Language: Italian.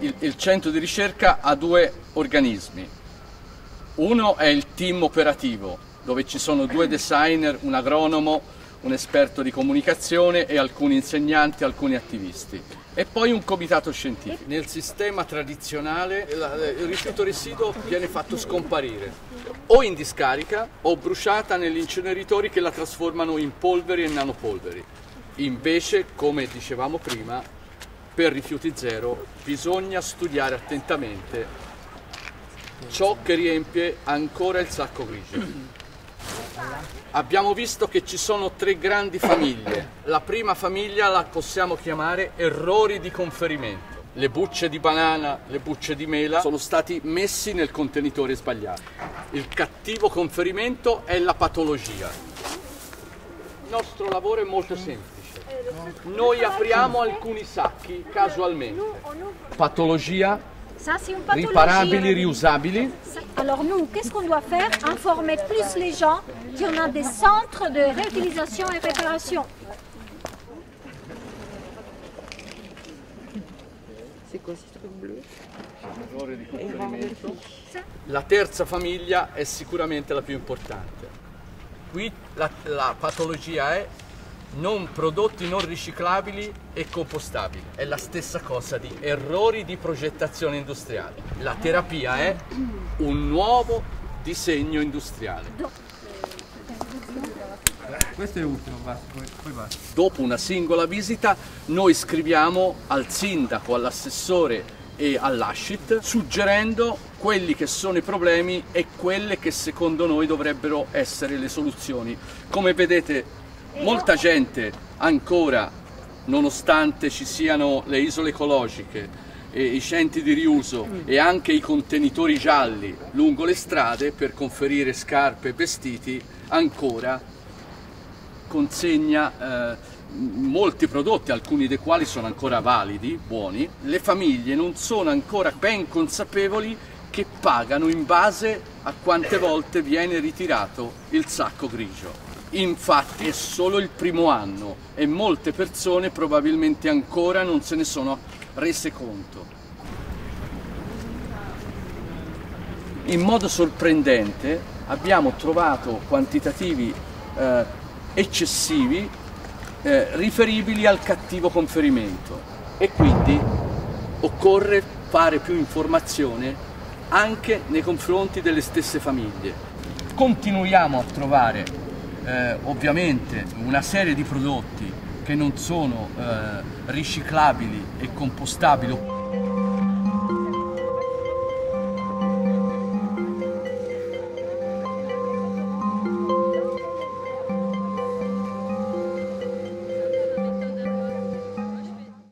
Il, il centro di ricerca ha due organismi. Uno è il team operativo, dove ci sono due designer, un agronomo, un esperto di comunicazione e alcuni insegnanti, alcuni attivisti. E poi un comitato scientifico. Nel sistema tradizionale il rifiuto residuo viene fatto scomparire o in discarica o bruciata negli inceneritori che la trasformano in polveri e nanopolveri. Invece, come dicevamo prima, per rifiuti zero bisogna studiare attentamente ciò che riempie ancora il sacco grigio. Abbiamo visto che ci sono tre grandi famiglie. La prima famiglia la possiamo chiamare errori di conferimento. Le bucce di banana, le bucce di mela sono stati messi nel contenitore sbagliato. Il cattivo conferimento è la patologia. Il nostro lavoro è molto semplice. Noi apriamo alcuni sacchi casualmente. Patologia, Ça, c'est une pathologie. riparabili, riusabili. Alors nous, qu'est-ce qu'on doit faire? Informer plus les gens qu'on a des centres de réutilisation et réparation. C'est quoi ce truc bleu? La terza famiglia è sicuramente la più importante. Qui la, la patologia è non prodotti non riciclabili e compostabili. È la stessa cosa di errori di progettazione industriale. La terapia è un nuovo disegno industriale. Questo è l'ultimo, poi, poi basta. Dopo una singola visita noi scriviamo al sindaco, all'assessore e all'ASCIT suggerendo quelli che sono i problemi e quelle che secondo noi dovrebbero essere le soluzioni. Come vedete molta gente ancora, nonostante ci siano le isole ecologiche, i centri di riuso e anche i contenitori gialli lungo le strade per conferire scarpe e vestiti, ancora consegna eh, molti prodotti, alcuni dei quali sono ancora validi, buoni. Le famiglie non sono ancora ben consapevoli che pagano in base a quante volte viene ritirato il sacco grigio. Infatti è solo il primo anno e molte persone probabilmente ancora non se ne sono rese conto. In modo sorprendente abbiamo trovato quantitativi eh, eccessivi eh, riferibili al cattivo conferimento e quindi occorre fare più informazione anche nei confronti delle stesse famiglie. Continuiamo a trovare eh, ovviamente una serie di prodotti che non sono eh, riciclabili e compostabili